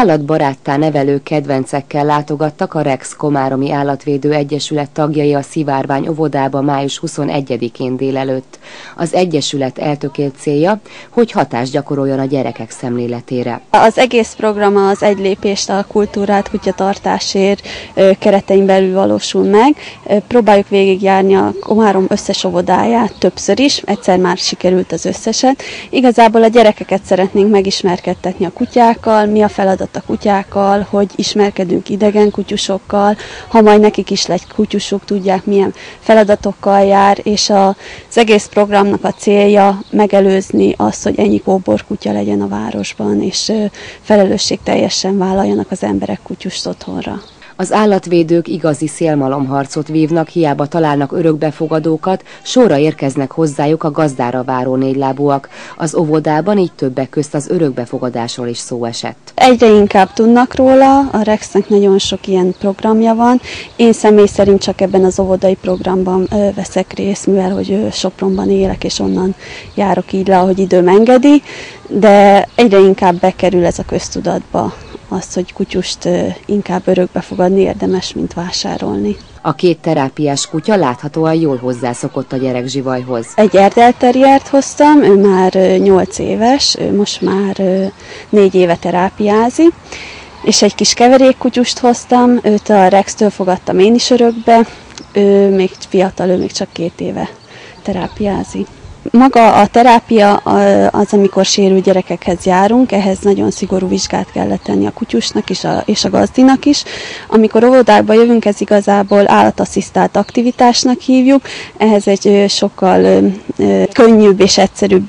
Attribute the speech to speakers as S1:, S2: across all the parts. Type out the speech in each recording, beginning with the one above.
S1: Állatbaráttá nevelő kedvencekkel látogattak a Rex Komáromi Állatvédő Egyesület tagjai a Szivárvány óvodába május 21-én délelőtt. Az Egyesület eltökélt célja, hogy hatást gyakoroljon a gyerekek szemléletére.
S2: Az egész program az egy lépést a kultúrát kutyatartásért keretein belül valósul meg. Próbáljuk végigjárni a Komárom összes óvodáját többször is, egyszer már sikerült az összeset. Igazából a gyerekeket szeretnénk megismerkedtetni a kutyákkal, mi a feladat a kutyákkal, hogy ismerkedünk idegen kutyusokkal, ha majd nekik is egy kutyusuk, tudják milyen feladatokkal jár, és az egész programnak a célja megelőzni azt, hogy ennyi kóbor kutya legyen a városban, és felelősségteljesen vállaljanak az emberek kutyust otthonra.
S1: Az állatvédők igazi szélmalomharcot vívnak, hiába találnak örökbefogadókat, sorra érkeznek hozzájuk a gazdára váró négylábúak. Az óvodában így többek közt az örökbefogadásról is szó esett.
S2: Egyre inkább tudnak róla, a Rexnek nagyon sok ilyen programja van. Én személy szerint csak ebben az óvodai programban veszek részt, mivel hogy Sopronban élek, és onnan járok így le, ahogy időm engedi, de egyre inkább bekerül ez a köztudatba azt, hogy kutyust inkább örökbe fogadni érdemes, mint vásárolni.
S1: A két terápiás kutya láthatóan jól hozzászokott a gyerek zsivajhoz.
S2: Egy erdelteriert hoztam, ő már 8 éves, ő most már 4 éve terápiázik, és egy kis keverékkutyust hoztam, őt a Rex-től fogadtam én is örökbe, ő még fiatal, ő még csak két éve terápiázik. Maga a terápia az, amikor sérült gyerekekhez járunk, ehhez nagyon szigorú vizsgát kellett tenni a kutyusnak is, a, és a gazdinak is. Amikor óvodákba jövünk, ez igazából állatasszisztált aktivitásnak hívjuk, ehhez egy sokkal könnyűbb és egyszerűbb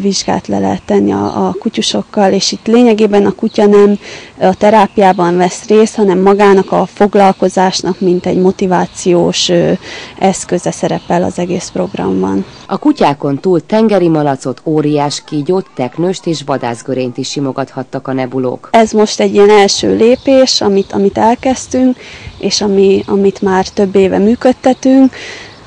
S2: vizsgát le lehet tenni a, a kutyusokkal, és itt lényegében a kutya nem a terápiában vesz részt, hanem magának a foglalkozásnak, mint egy motivációs eszköze szerepel az egész programban.
S1: A kutyákon túl tengeri malacot, óriás kígyót, teknőst és vadászgörényt is simogathattak a nebulók.
S2: Ez most egy ilyen első lépés, amit, amit elkezdtünk, és ami, amit már több éve működtetünk.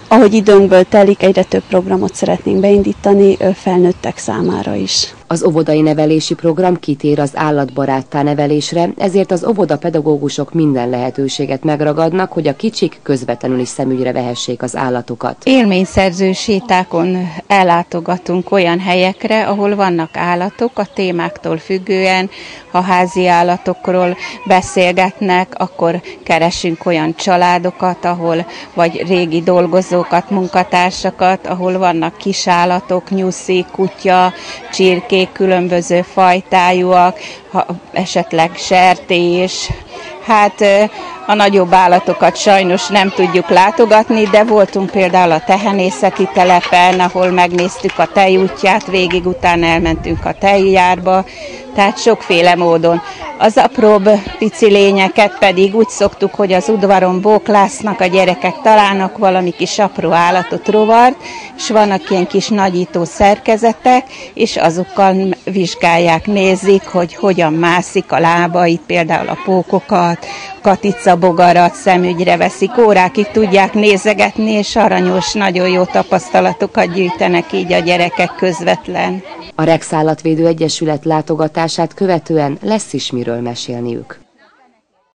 S2: Ahogy időnkből telik, egyre több programot szeretnénk beindítani felnőttek számára is.
S1: Az óvodai nevelési program kitér az állatbaráttá nevelésre, ezért az óvoda pedagógusok minden lehetőséget megragadnak, hogy a kicsik közvetlenül is szemügyre vehessék az állatokat.
S3: Élményszerző sétákon ellátogatunk olyan helyekre, ahol vannak állatok, a témáktól függően, ha házi állatokról beszélgetnek, akkor keresünk olyan családokat, ahol vagy régi dolgozókat, munkatársakat, ahol vannak kisállatok, nyuszi, kutya, csirkék, különböző fajtájúak, ha esetleg sertés, hát a nagyobb állatokat sajnos nem tudjuk látogatni, de voltunk például a tehenészeti telepen, ahol megnéztük a tejútját, végig utána elmentünk a tejjárba, tehát sokféle módon. Az apróbb pici lényeket pedig úgy szoktuk, hogy az udvaron bóklásznak, a gyerekek találnak valami kis apró állatot, rovart, és vannak ilyen kis nagyító szerkezetek, és azokkal vizsgálják, nézik, hogy hogyan mászik a lábait, például a pókokat, katica bogarat szemügyre veszik, órákig tudják nézegetni, és aranyos, nagyon jó tapasztalatokat gyűjtenek így a gyerekek közvetlen.
S1: A Rex Egyesület látogatását követően lesz is miről mesélniük.